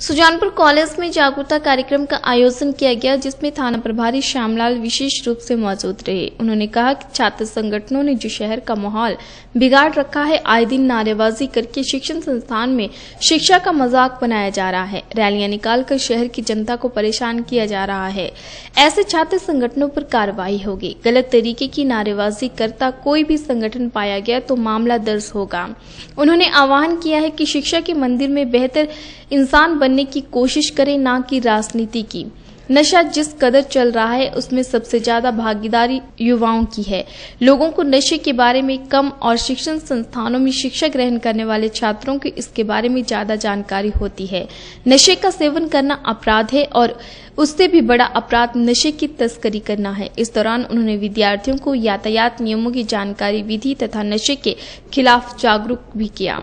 Sujanpur college में जागरूकता कार्यक्रम का आयोजन किया गया, जिसमें थाना प्रभारी श्यामलाल विशेष रूप से मौजूद रहे। उन्होंने कहा कि छात्र संगठनों ने जो शहर का माहौल बिगाड़ रखा है, आए दिन नारेबाजी करके शिक्षण संस्थान में शिक्षा का मज़ाक बनाया जा रहा है। रैलियाँ निकालकर शहर की जनता को परेशान किया जा रहा है। ऐसे छात्र संगठनों पर कार्रवाई होगी। गलत तरीके की नारेबाजी करता कोई भी संगठन पाया गया तो मामला दर्ज होगा। उन्होंने आह्वान किया है कि शिक्षा के मंदिर में बेहतर इंसान बनने की कोशिश करें ना कि राजनीति की। नशा जिस कदर चल रहा है, उसमें सबसे ज़्यादा भागीदारी युवाओं की है। लोगों को नशे के बारे में कम और शिक्षण संस्थानों में शिक्षा ग्रहण करने वाले छात्रों को इसके बारे में ज़्यादा जानकारी होती है। नशे का सेवन करना अपराध है और उससे भी बड़ा अपराध नशे की तस्करी करना है। इस दौरान उन्होंने विद्यार्थियों को यातायात नियमों की जानकारी विधि तथा नशे के खिलाफ जागरूक भी किया।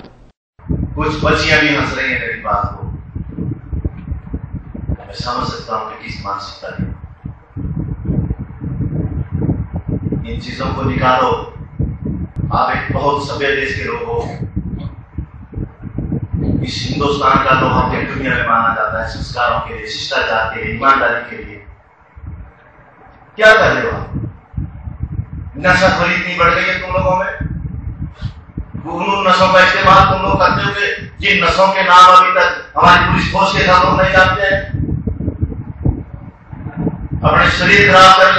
कुछ भी हंस रही मेरी बात को। मैं समझ सकता हूँ कि किस मानसिकता है। इन चीज़ों को निकालो। आप एक बहुत सभ्य देश के लोग हो। इस हिंदुस्तान का लोहा के दुनिया में माना जाता है, संस्कारों के लिए, शिष्टाचार के लिए, ईमानदारी के लिए। क्या कर रहे हो आप? नशाखोरी इतनी बढ़ गई है तुम लोगों में? उन नशों का इस्तेमाल तुम लोग करते हुए जिन नशों के नाम अभी तक हमारी पुलिस फोर्स के साथ नहीं जानते हैं। शरीर खराब कर